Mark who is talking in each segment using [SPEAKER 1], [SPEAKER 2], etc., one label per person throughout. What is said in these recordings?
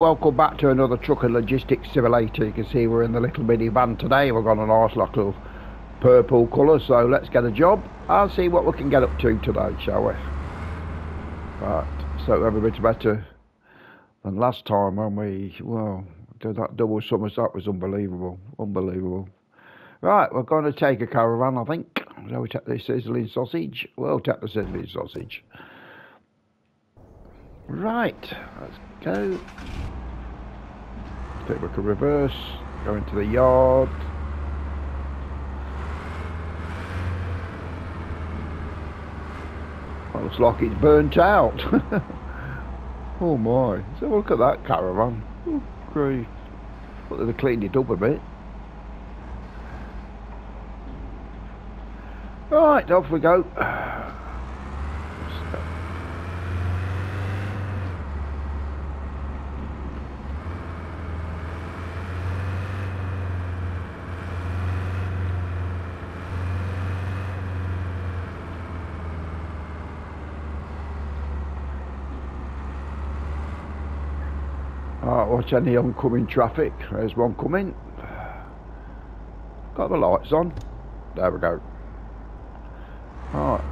[SPEAKER 1] Welcome back to another truck and logistics simulator. You can see we're in the little minivan today. We've got a nice like little purple colour, so let's get a job and see what we can get up to today, shall we? Right, so every bit better than last time when we, well, did that double summers, that was unbelievable, unbelievable. Right, we're going to take a caravan, I think. So we take the sizzling sausage. We'll take the sizzling sausage. Right, let's go. Take a reverse, go into the yard. Well, looks like it's burnt out. oh my, so look at that caravan. Oh, great. Well, they've cleaned it up a bit. Right, off we go. Alright, watch any oncoming traffic. There's one coming. Got the lights on. There we go. Alright.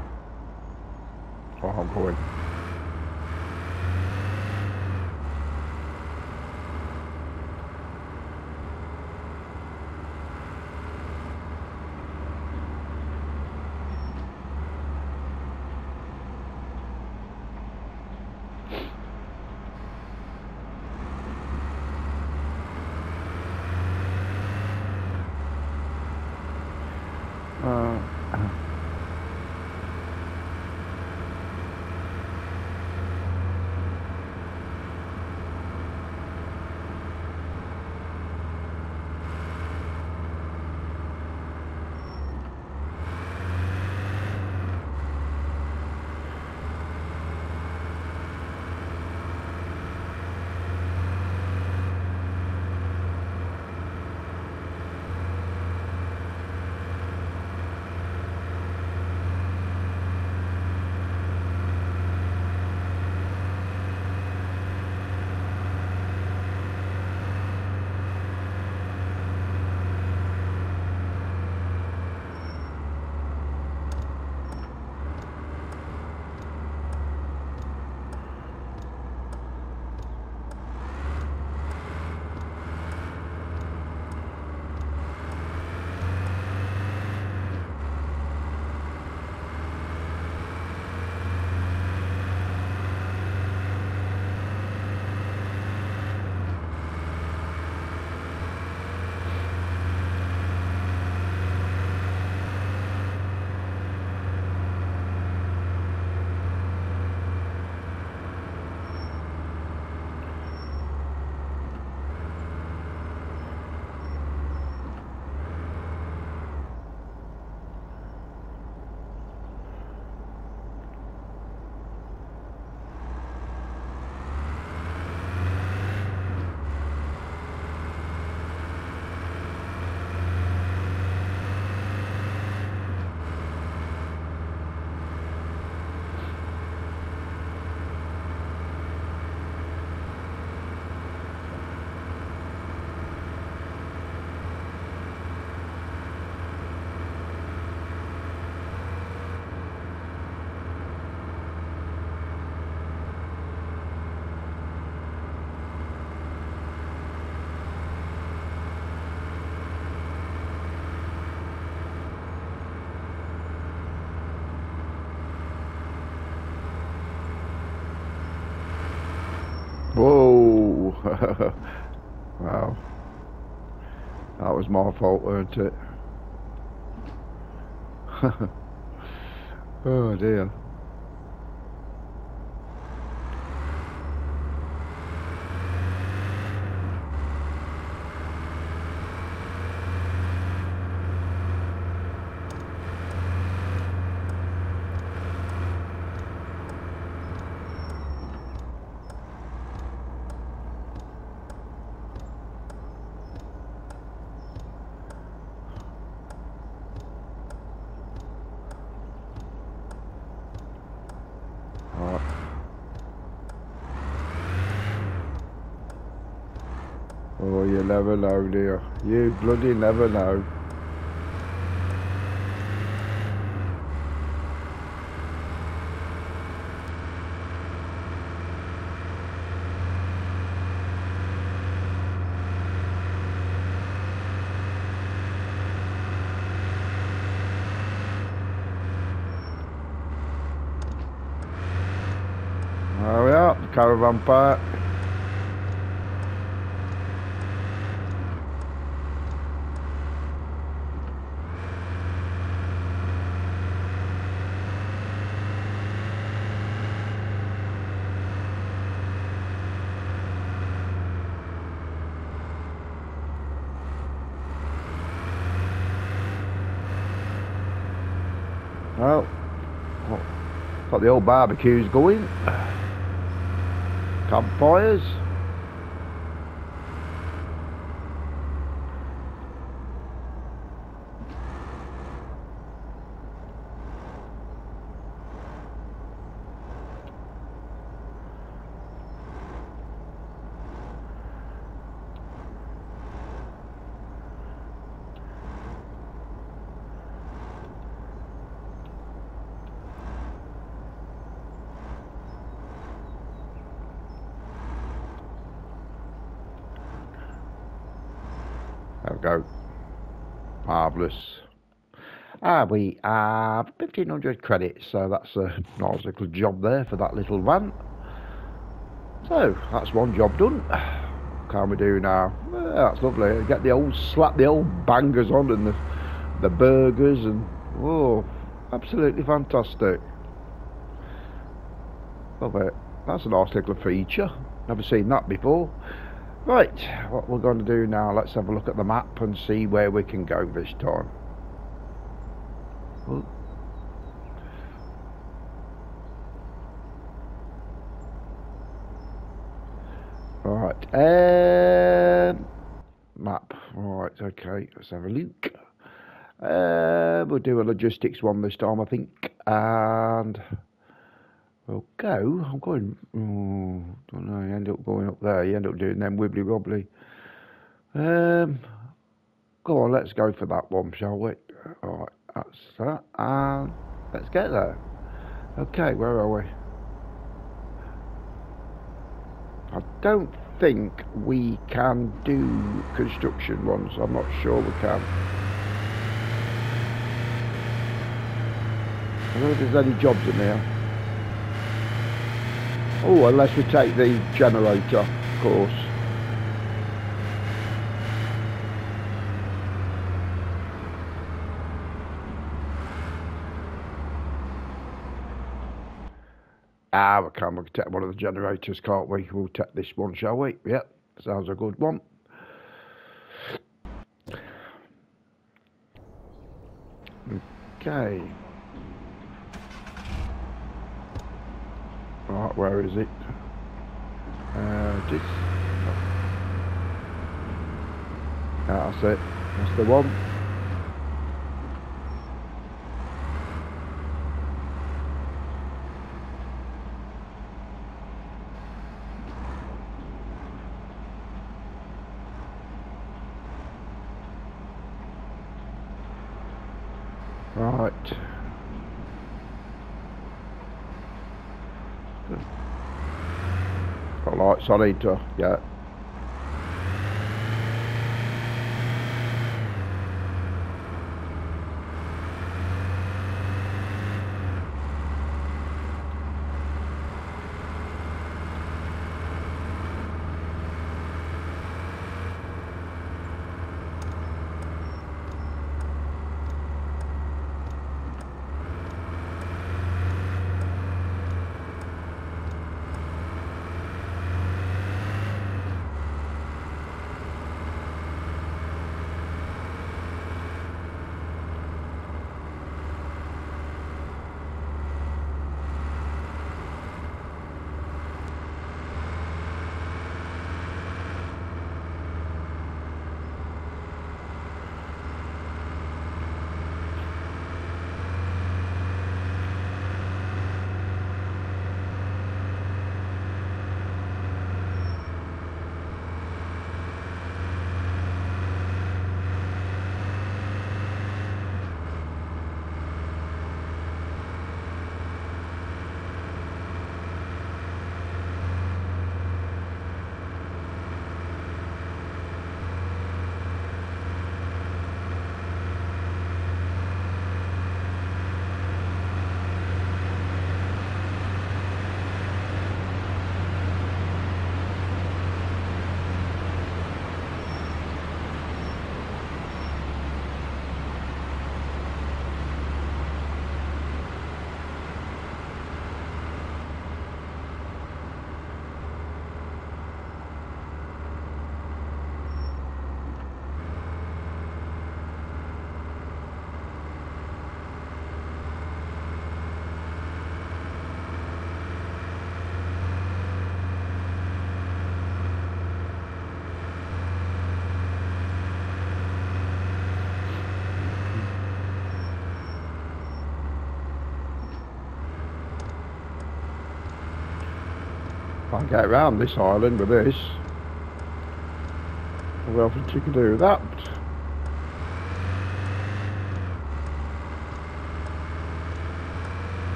[SPEAKER 1] wow. That was my fault, weren't it? oh dear. You never know, dear. You bloody never know. There we are, the caravan park. Well, got the old barbecues going. Campfires. There we go. Marvellous. Ah, we have 1500 credits, so that's a nice little job there for that little van. So, that's one job done. What can we do now? That's lovely. Get the old, slap the old bangers on and the, the burgers and, whoa, absolutely fantastic. Love it. That's a nice little feature. Never seen that before. Right, what we're going to do now, let's have a look at the map and see where we can go this time. Ooh. Right, um, map. Right, okay, let's have a look. Uh, we'll do a logistics one this time, I think, and we'll go. I'm going. Oh, don't know. You end up going up there. You end up doing them wibbly wobbly. Um, go on. Let's go for that one, shall we? All right. That's that. And let's get there. Okay. Where are we? I don't think we can do construction ones. I'm not sure we can. I don't know if there's any jobs in there. Oh, unless we take the generator, of course. Ah, we can. We can take one of the generators, can't we? We'll take this one, shall we? Yep, sounds a good one. Okay. Right, where is it? Uh, this. That's it. That's the one. Right. Lights on get around this island with this. What else you can do with that?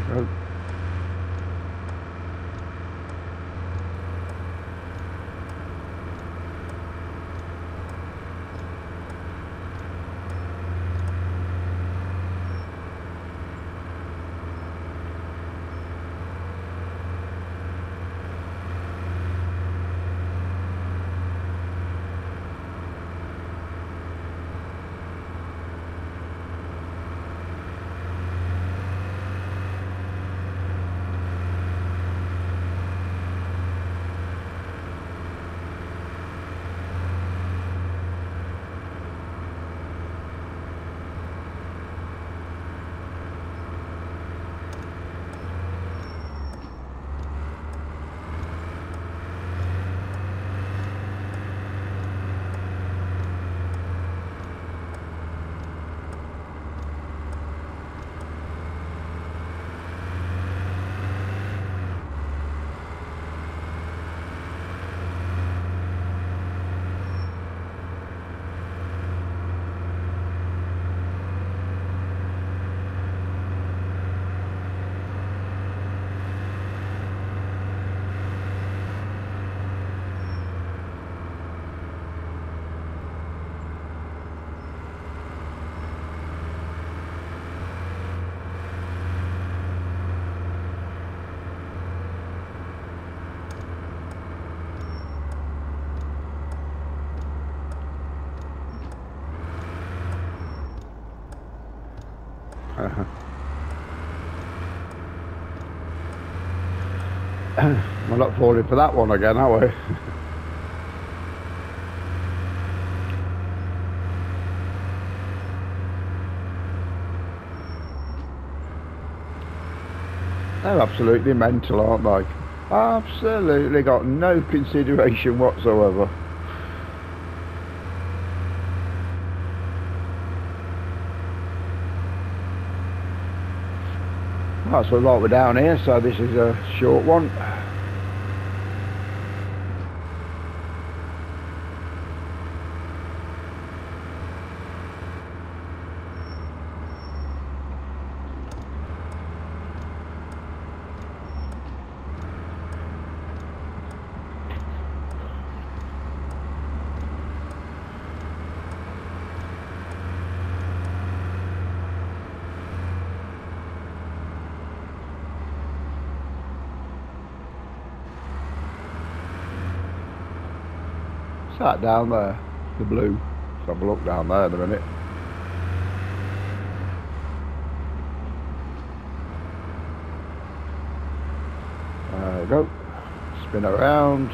[SPEAKER 1] Go. We're not falling for that one again, are we? They're absolutely mental, aren't they? Absolutely got no consideration whatsoever. That's a lot we're down here, so this is a short one. Down there, the blue. Let's have a look down there in a minute. There we go. Spin around.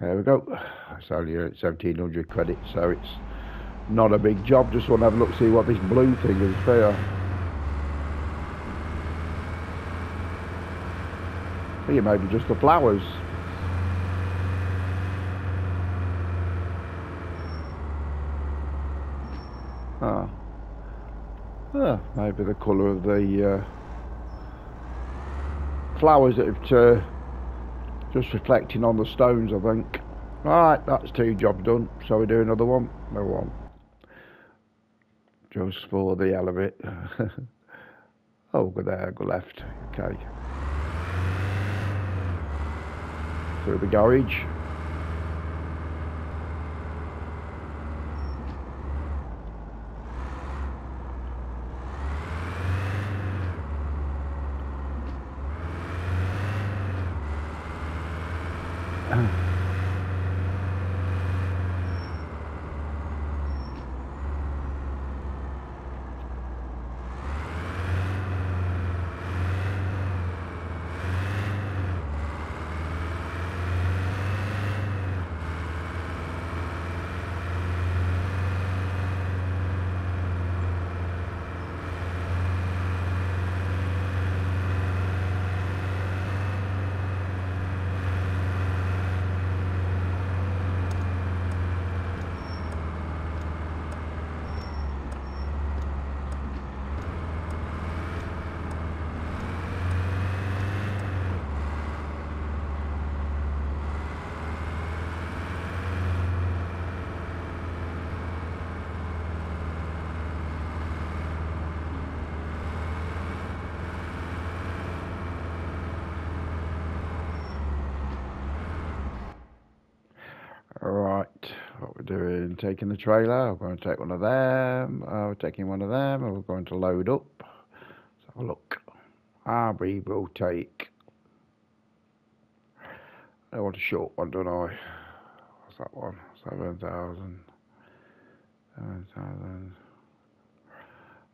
[SPEAKER 1] There we go. It's only 1700 credits, so it's not a big job. Just want to have a look, see what this blue thing is for. I think it may be just the flowers. Ah. Ah, maybe the colour of the uh, flowers that have uh, just reflecting on the stones I think right that's two jobs done so we do another one. No one just for the hell of it. Oh go there go left. Okay. Through the garage what we're taking the trailer, we're going to take one of them, uh, we're taking one of them, and we're going to load up. Let's have a look. Ah, we will take, I want a short one, don't I? What's that one? 7,000. 7,000.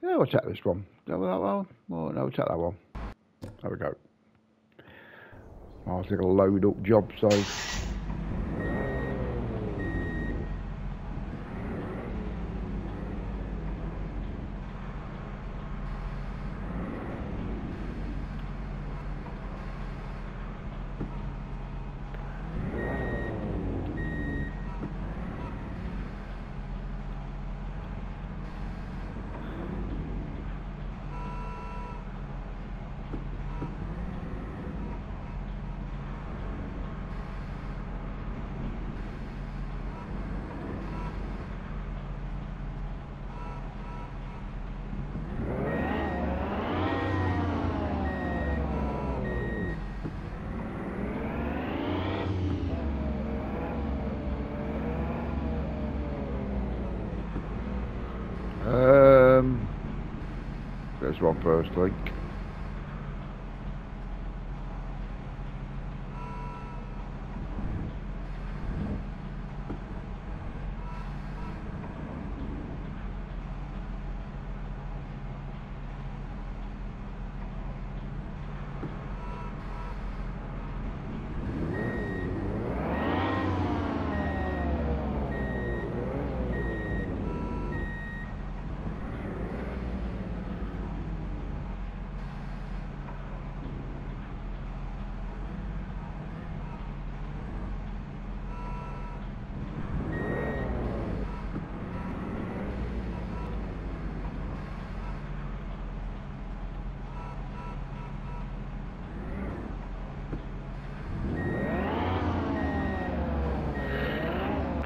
[SPEAKER 1] Yeah, we'll take this one. that one? Oh, no, we'll take that one. There we go. Nice little load up job, so Um, there's one first, I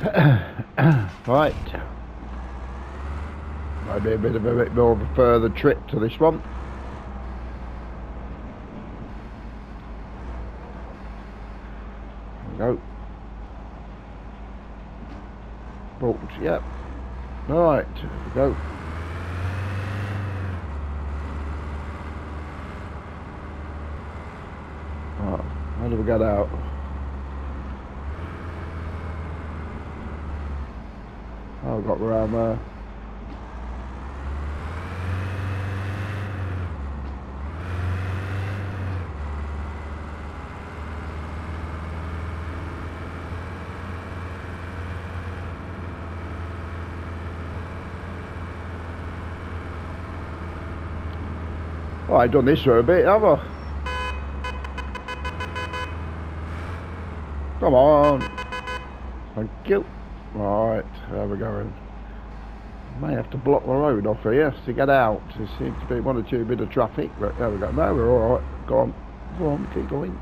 [SPEAKER 1] right. Might be a bit of a bit more of a further trip to this one. There we go. Bolts, yep. We go. Right, how do we get out? Oh, I've got there. Oh, I've done this for a bit, have I? Come on. Thank you. Right, there we go. May have to block the road off here to get out. There seems to be one or two bit of traffic, but there we go. No, we're all right. Go on, go on, keep going.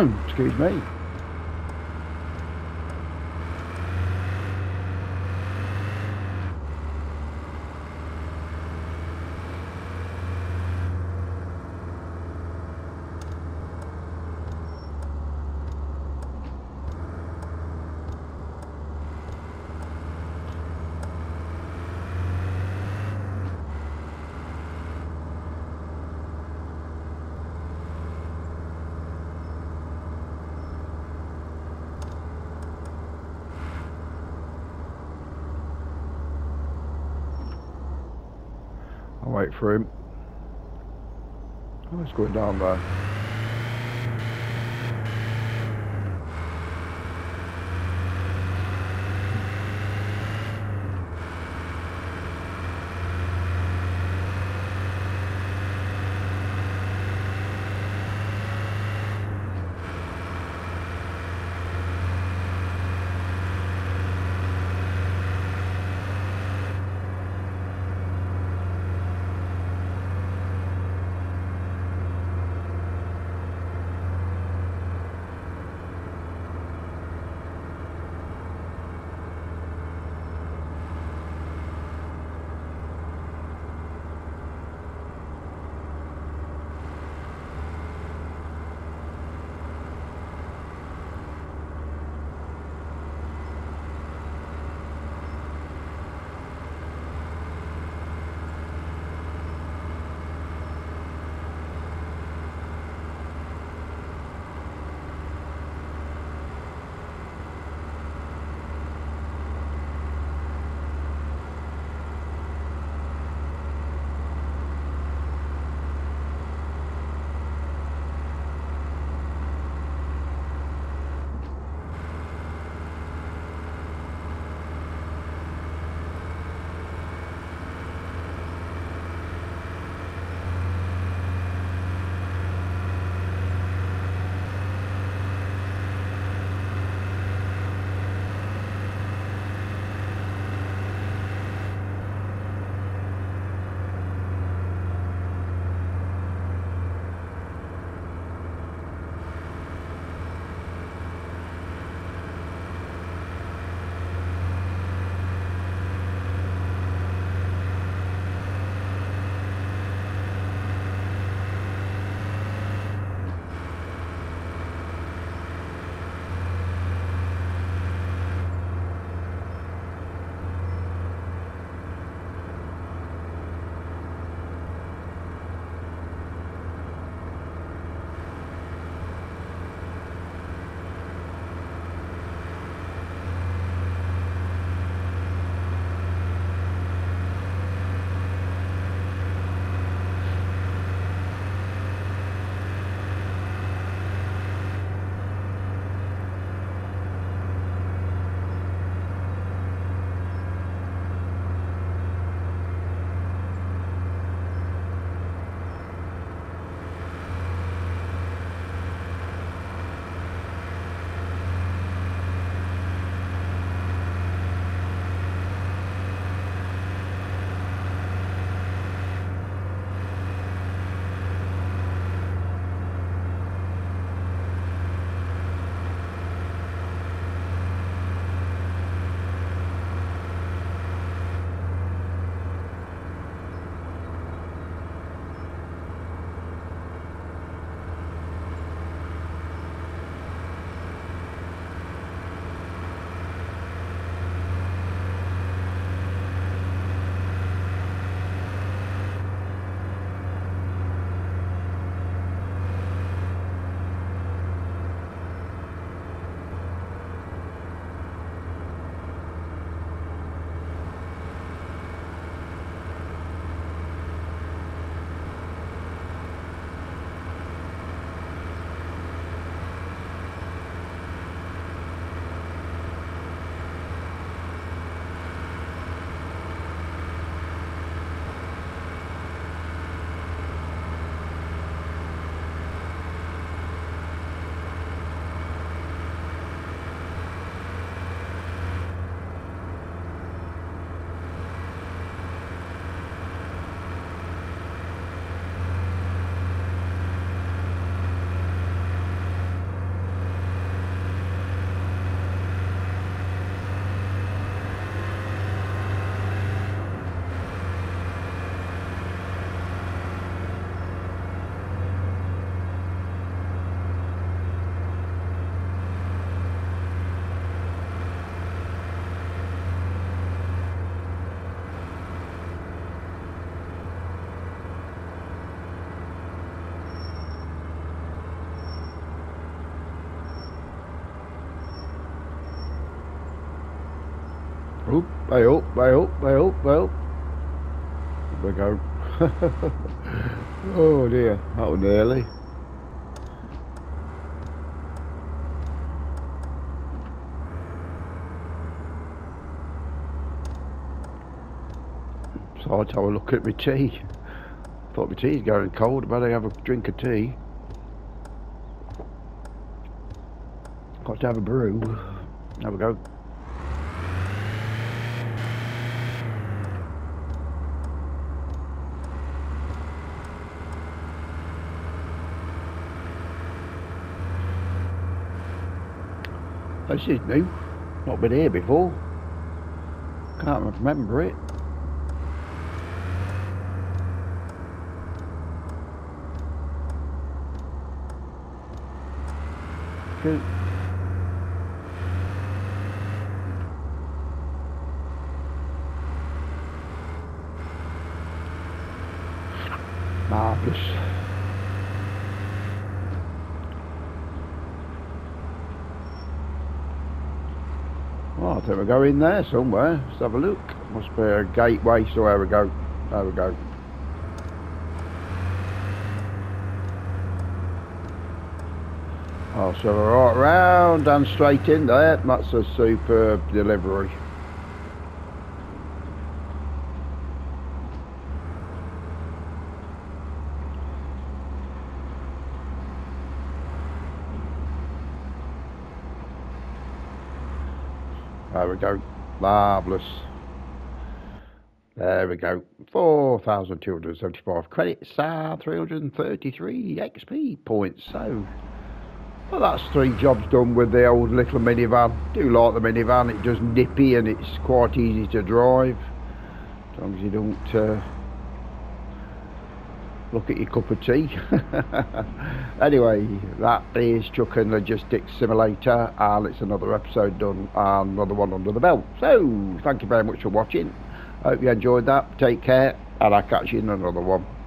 [SPEAKER 1] Excuse me. Wait for him. Oh, it's going down there. Way up, way up, way up, way up. Here we go. oh dear, that was nearly. So I have a look at my tea. Thought my tea's going cold, better have a drink of tea. Got to have a brew. There we go. This is new. Not been here before. Can't remember it. Good. Marvellous. Oh, I think we go in there somewhere. Let's have a look. Must be a gateway, so there we go. There we go. Oh, so we're right round and straight in there. That's a superb delivery. Go. Marvellous. There we go. 4,275 credits, uh, 333 XP points. So, well, that's three jobs done with the old little minivan. Do like the minivan. It's just nippy and it's quite easy to drive. As long as you don't uh, look at your cup of tea. anyway, that is Truck and Logistics Simulator, and it's another episode done, and another one under the belt. So, thank you very much for watching. Hope you enjoyed that. Take care, and I'll catch you in another one.